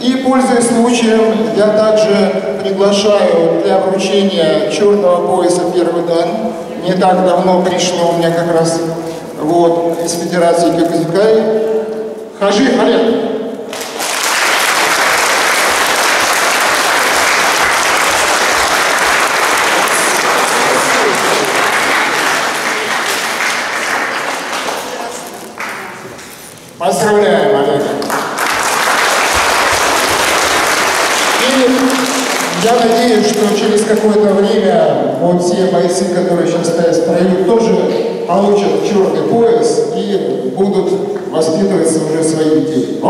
И, пользуясь случаем, я также приглашаю для вручения черного пояса «Первый дан». Не так давно пришло у меня как раз вот, из Федерации Кюкзикай. Хажи Халет. Поздравляем, Олег. И я надеюсь, что через какое-то время вот все бойцы, которые сейчас стоят в строю, тоже получат черный пояс и будут воспитываться уже свои детей.